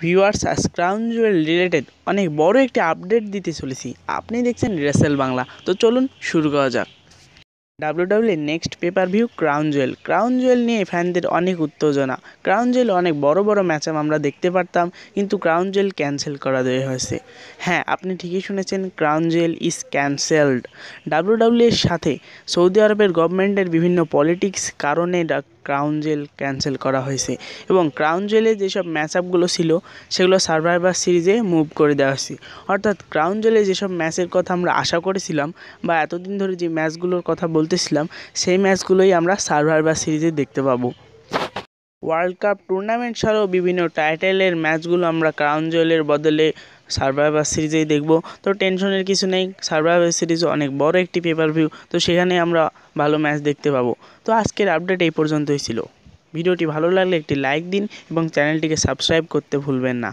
Viewers আজ crown Jewel related অনেক বড় একটি আপডেট দিতে চলেছি। আপনি দেখছেন রেসেল বাংলা তো চলুন শুরু করা যাক। W W next paper view Crown Jewel Crown Jewel নিয়ে ফ্যানদের অনেক উত্তেজনা। ক্রাউন জুয়েল অনেক বড় বড় ম্যাচ আমরা দেখতে পারতাম, কিন্তু ক্রাউন জুয়েল ক্যান্সেল করা দেওয়া হয়েছে। হ্যাঁ আপনি ঠিকই শুনেছেন Crown Jewel is cancelled W W এর সাথে সৌদি আরবের গভর্নমেন্টের বিভিন্ন পলিটিক্স কারণে ক্রাউন জেল ক্যান্সেল করা হয়েছে। এবং ক্রাউন জেলে যেসব ম্যাচ আপগুলো ছিল, সেগুলো সার্ভাইভার সিরিজে মুভ করে দেওয়া হয়েছে। অর্থাৎ ক্রাউন জেলে যেসব ম্যাচের কথা আমরা আশা করেছিলাম, বা এতদিন ধরে যে ম্যাচগুলোর কথা বলতেছিলাম, সেই ম্যাচগুলোই আমরা সার্ভাইভার সিরিজে দেখতে পাবো। ওয়ার্ল্ড কাপ টুর্নামেন্ট ছাড়াও বিভিন্ন টাইটেলের ম্যাচগুলো আমরা ক্রাউন জুয়েলের বদলে সার্ভাইভার সিরিজেই দেখব। তো টেনশনের কিছু নেই সার্ভাইভার সিরিজ অনেক বড় একটি পেপার ভিউ তো সেখানে আমরা ভালো ম্যাচ দেখতে পাবো। তো আজকের আপডেট এই পর্যন্তই ছিল। ভিডিওটি ভালো লাগলে একটি লাইক দিন এবং চ্যানেলটিকে সাবস্ক্রাইব করতে ভুলবেন না।